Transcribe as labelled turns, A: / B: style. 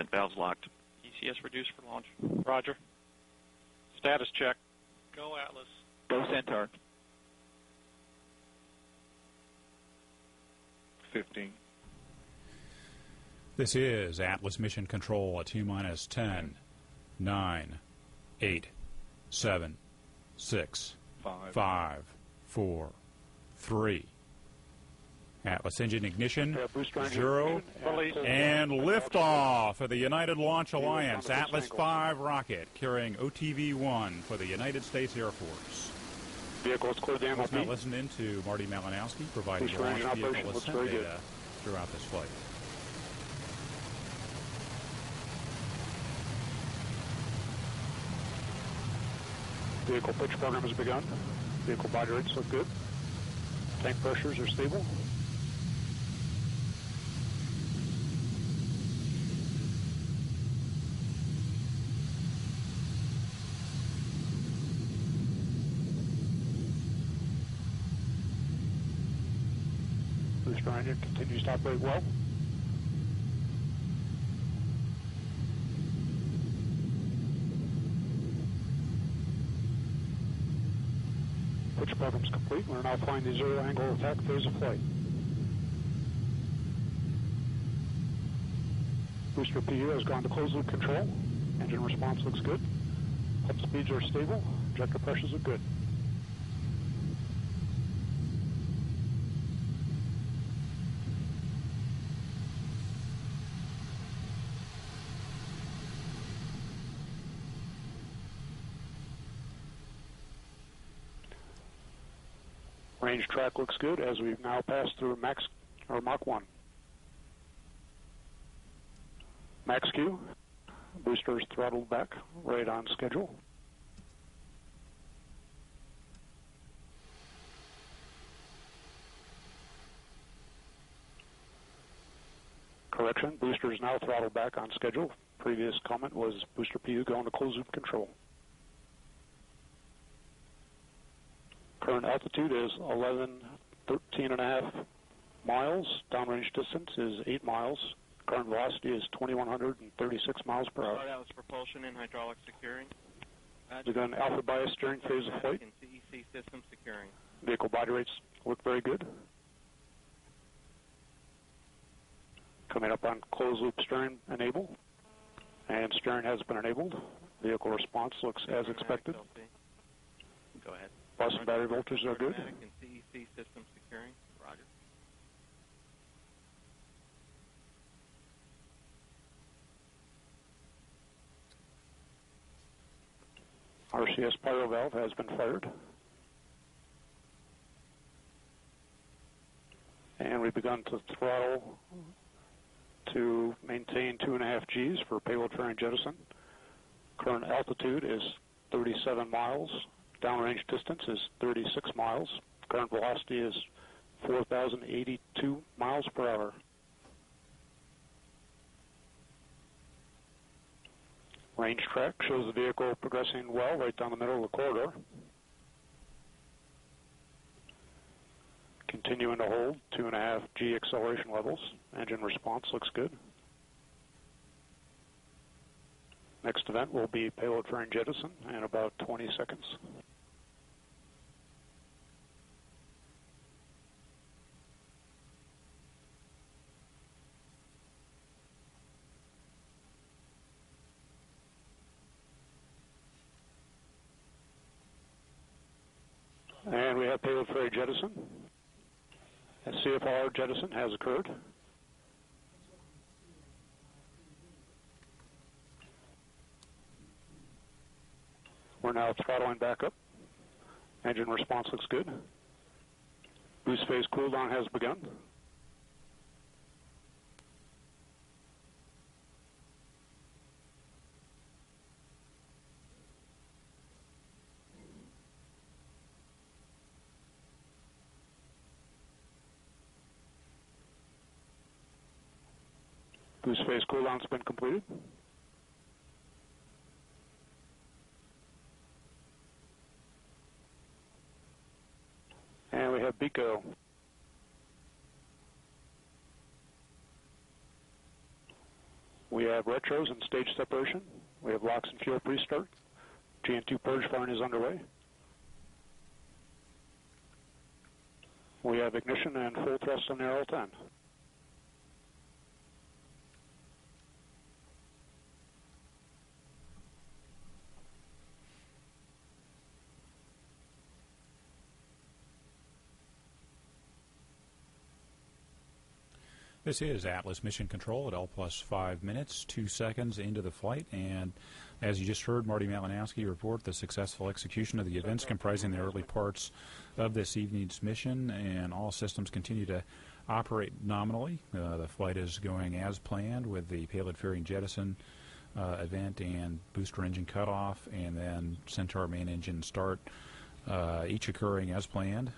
A: Vent valves locked. ECS reduced for launch.
B: Roger. Status check.
C: Go Atlas.
A: Go Centaur.
B: 15.
D: This is Atlas Mission Control at T minus 10, 9, 8, 7, 6,
B: Five.
D: 5, 4, 3. Atlas engine ignition, zero, and liftoff of the United Launch Alliance Atlas V rocket carrying OTV-1 for the United States Air Force.
E: Vehicle is cleared the
D: Let's now listen in to Marty Malinowski providing launch vehicle ascent data throughout this flight.
E: Vehicle pitch program has begun. Vehicle body rates look good. Tank pressures are stable. Booster engine continues to operate well. Pitch program is complete. We're now flying the zero angle attack phase of flight. Booster PU has gone to closed loop control. Engine response looks good. Up speeds are stable. Injector pressures are good. Range track looks good as we've now passed through max or Mach 1. Max Q, boosters throttled back, right on schedule. Correction, boosters now throttled back on schedule. Previous comment was booster PU going to closed loop control. Current altitude is 11, 13 and a half miles. Downrange distance is 8 miles. Current velocity is 2,136 miles per hour.
A: Start Atlas propulsion and hydraulic securing.
E: Begun alpha bias steering phase of flight.
A: And CEC system securing.
E: Vehicle body rates look very good. Coming up on closed loop steering enable. And steering has been enabled. Vehicle response looks as expected.
A: Go ahead.
E: Bus and battery voltages are good.
A: And CEC system securing. Roger.
E: RCS pyro valve has been fired. And we've begun to throttle to maintain two and a half Gs for payload fairing jettison. Current altitude is 37 miles. Downrange distance is 36 miles. Current velocity is 4,082 miles per hour. Range track shows the vehicle progressing well right down the middle of the corridor. Continuing to hold two and a half G acceleration levels. Engine response looks good. Next event will be payload fairing jettison in about 20 seconds. And we have payload fairing jettison. CFLR jettison has occurred. We're now throttling back up. Engine response looks good. Boost phase cooldown has begun. Boost phase cool down's been completed. And we have BECO. We have retros and stage separation. We have LOX and fuel pre-start. GN2 purge firing is underway. We have ignition and full thrust on the RL10.
D: This is Atlas Mission Control at L plus five minutes, two seconds into the flight. And as you just heard Marty Malinowski report the successful execution of the events comprising the early parts of this evening's mission, and all systems continue to operate nominally. Uh, the flight is going as planned with the payload fairing jettison uh, event and booster engine cutoff, and then Centaur main engine start, uh, each occurring as planned.